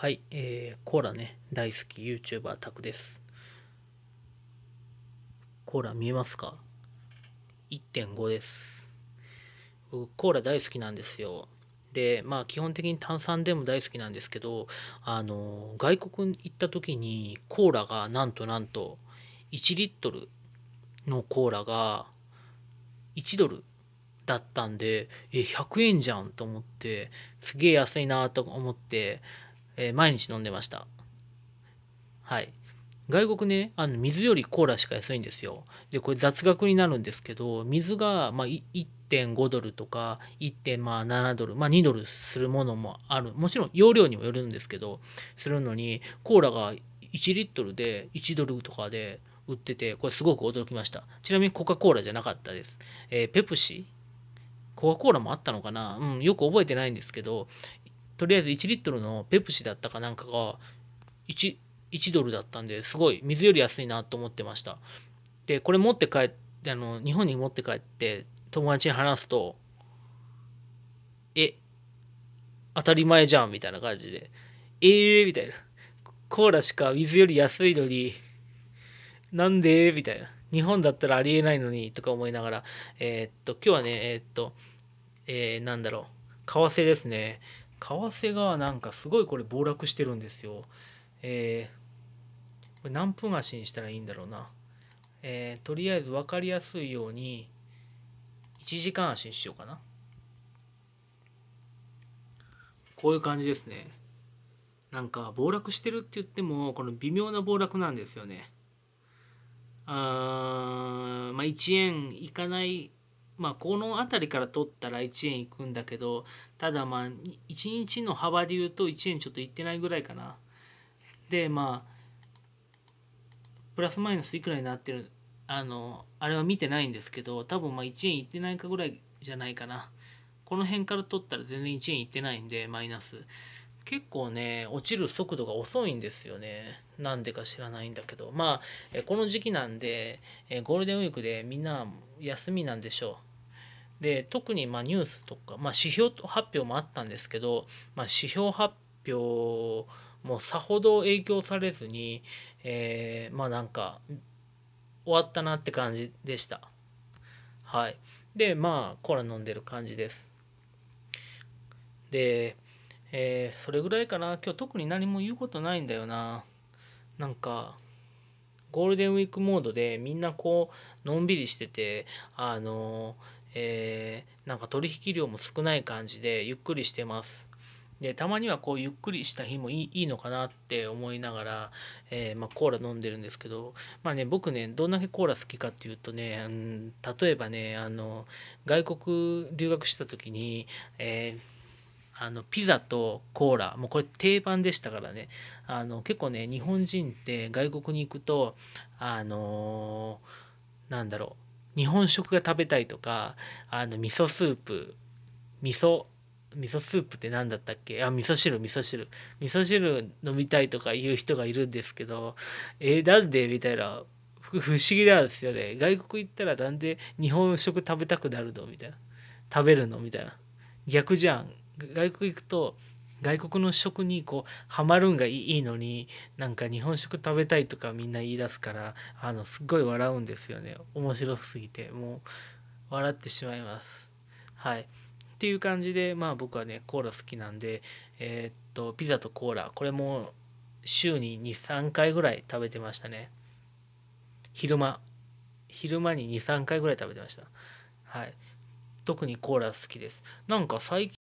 はい、えー、コーラね、大好き YouTuber タクです。コーラ見えますか ?1.5 です。僕、コーラ大好きなんですよ。で、まあ、基本的に炭酸でも大好きなんですけど、あの、外国に行った時に、コーラがなんとなんと、1リットルのコーラが1ドルだったんで、え、100円じゃんと思って、すげえ安いなと思って、えー毎日飲んでました。はい。外国ね、あの水よりコーラしか安いんですよ。で、これ雑学になるんですけど、水が、まあ、1.5ドルとか1.7ドル、まあ、2ドルするものもある。もちろん容量にもよるんですけど、するのに、コーラが1リットルで1ドルとかで売ってて、これすごく驚きました。ちなみにコカ・コーラじゃなかったです。えーペプシ？コカ・コーラもあったのかな？うん、よく覚えてないんですけど、とりあえず1リットルのペプシだったかなんかが1、1ドルだったんで、すごい水より安いなと思ってました。で、これ持って帰って、あの、日本に持って帰って友達に話すと、え、当たり前じゃんみたいな感じで、ええー、みたいな。コーラしか水より安いのに、なんで？みたいな。日本だったらありえないのに、とか思いながら、えーっと、今日はね、えーっと、えー、なんだろう、為替ですね。為替がなんかすごいこれ暴落してるんですよ。えー、これ何分足にしたらいいんだろうな。えー、とりあえず分かりやすいように、1時間足にしようかな。こういう感じですね。なんか暴落してるって言っても、この微妙な暴落なんですよね。あーまあ1円いかないまあこの辺りから取ったら1円いくんだけどただまあ1日の幅で言うと1円ちょっといってないぐらいかな。でまあプラスマイナスいくらになってるあのあれは見てないんですけど多分まあ1円いってないかぐらいじゃないかな。この辺から取ったら全然1円いってないんでマイナス。結構ね落ちる速度が遅いんですよね。なんでか知らないんだけど。まあこの時期なんでゴールデンウィークでみんな休みなんでしょう。で特にまニュースとか、まあ、指標発表もあったんですけど、まあ、指標発表もさほど影響されずに、えーまあなんか終わったなって感じでした。はい。でまあコーラ飲んでる感じです。でえーそれぐらいかな。今日特に何も言うことないんだよな。なんかゴールデンウィークモードでみんなこうのんびりしててあのえーなんか取引量も少ない感じでゆっくりしてます。でたまにはこうゆっくりした日もいいいいのかなって思いながら、えーまあ、コーラ飲んでるんですけどまあね僕ねどんだけコーラ好きかっていうとね、うん、例えばねあの外国留学した時に、えーあのピザとコーラもうこれ定番でしたからね。あの結構ね日本人って外国に行くとあのーなんだろう日本食が食べたいとかあの味噌スープ味噌味噌スープって何だったっけ？あ味噌汁味噌汁。味噌汁飲みたいとか言う人がいるんですけどえーなんで？みたいな。不思議なんですよね。外国行ったらなんで日本食食べたくなるの？みたいな。食べるの？みたいな。逆じゃん。外国行くと外国の食にこうハマるんがいいのになんか日本食食べたいとかみんな言い出すからあのすっごい笑うんですよね。面白すぎてもう笑ってしまいます。はい。っていう感じでまあ僕はねコーラ好きなんでえーっとピザとコーラ。これも週に23回ぐらい食べてましたね。昼間。昼間に23回ぐらい食べてました。はい。特にコーラ好きです。なんか最近